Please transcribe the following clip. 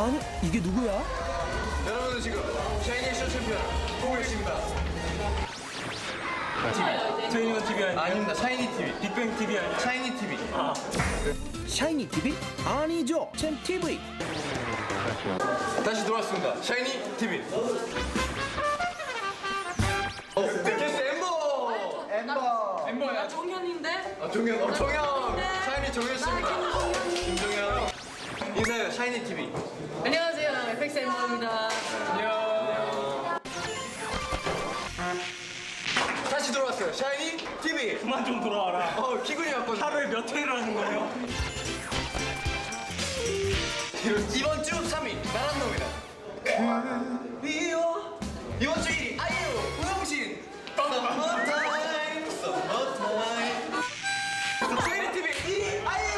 아니 이게 누구야? 여러분은 지금 샤이니 쇼 챔피언 보고 계십니다. 트레이닝 TV 아니에요? 아닙니다. 샤이니 TV. 빅뱅 TV 아니에요? 샤이니 TV. 샤이니 TV? 아니죠 챔 TV 다시 돌아왔습니다. 샤이니 TV. 어, 게스트 엠버. 엠버. 엠버야. 정현인데? 아, 종현. 어, 종현. 샤이니 종현 씨입니다. 인사요 샤이니 TV. 안녕하세요. FX 엠버입니다. 안녕. 다시 돌아왔어요. 샤이니 TV. 그만 좀 돌아와라. 어, 기분이 왔거든요. 하루에 몇 회를 하는 거예요? 이번 주 3위 나란 놈이다. 그리워. 이번 주 1위 아이유 우영신. Summertime, summertime. 샤이니 TV 2위, 아이유.